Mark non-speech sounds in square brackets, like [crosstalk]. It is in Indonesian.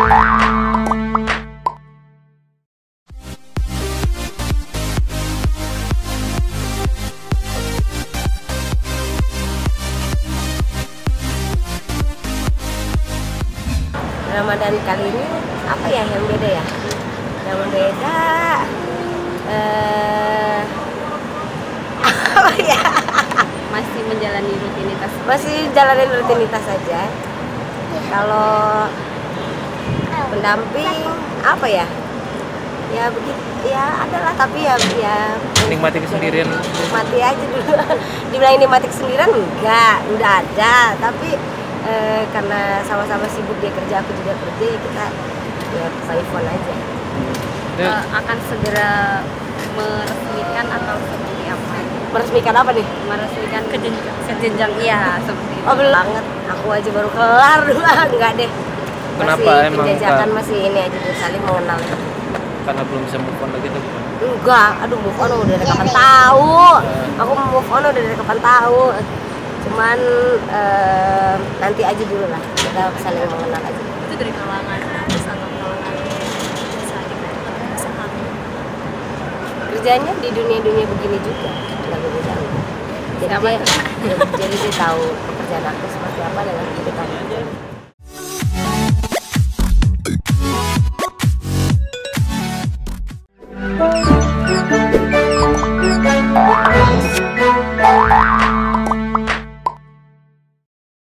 Ramadan kali ini apa ya yang beda ya? Yang beda eh [laughs] ya? Masih menjalani rutinitas. Masih jalani rutinitas saja. Kalau pendamping apa ya? Ya begitu ya adalah tapi ya ya Nikmati kesendirian. nikmati aja dulu. [laughs] Dibilang nikmati kesendirian enggak udah ada. Tapi eh, karena sama-sama sibuk dia kerja aku juga kerja ya kita ya by phone aja. Ya, Eh, akan segera meresmikan atau seperti apa? meresmikan apa nih? Meresmikan ke jenjang, ke jenjang iya seperti itu. oh belum. Banget. Aku aja baru kelar [laughs] enggak deh Kenapa masih emang, penjajakan Kak? masih ini aja dulu saling mengenal. Karena belum bisa move on lagi tuh. enggak aduh move on udah dari kapan tahu. Aku move on udah dari kapan tahu. Cuman eh, nanti aja dulu lah kita saling mengenal aja. Itu dari kalangan kerjanya di dunia-dunia begini juga nggak beda jauh. Jadi dia [laughs] jadi dia tahu pekerjaan aku seperti apa dan aku. juga tahu Bye.